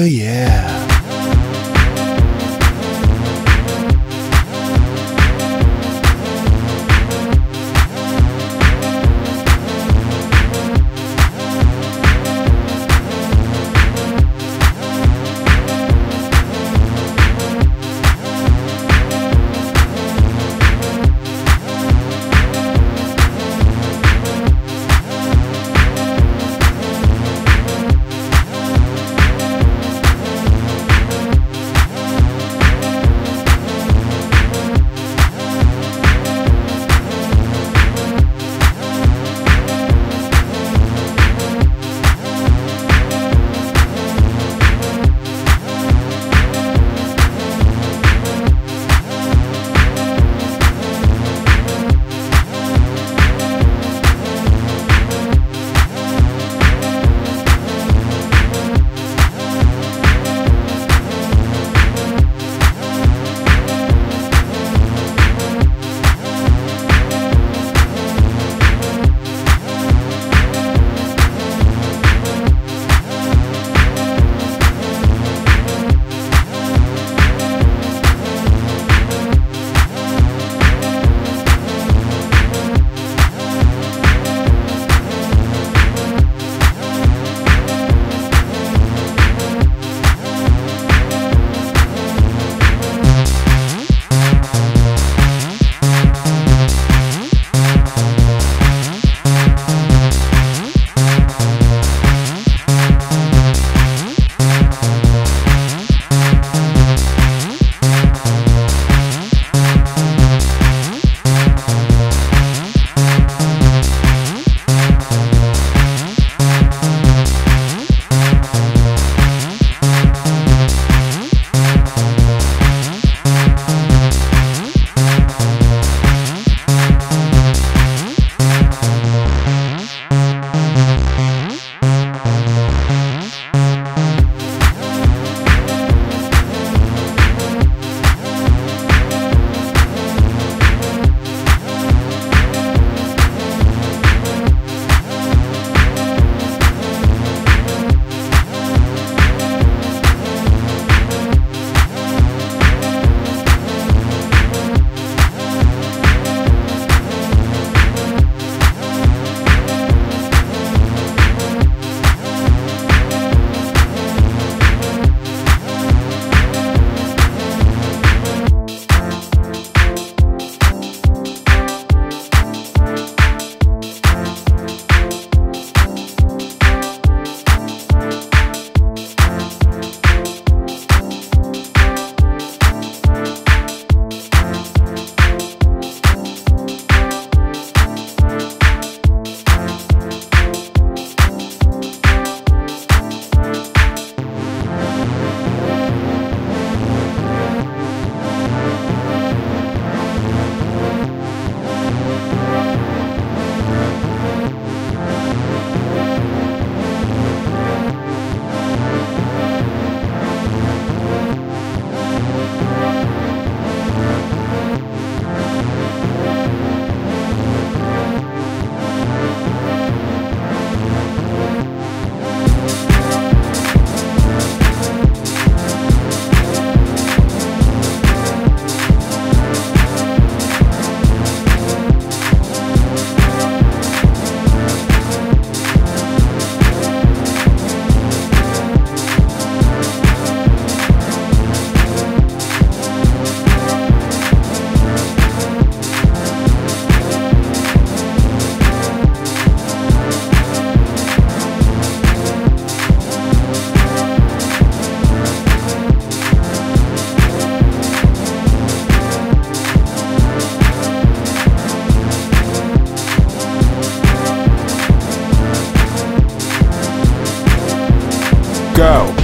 Oh, yeah. Go.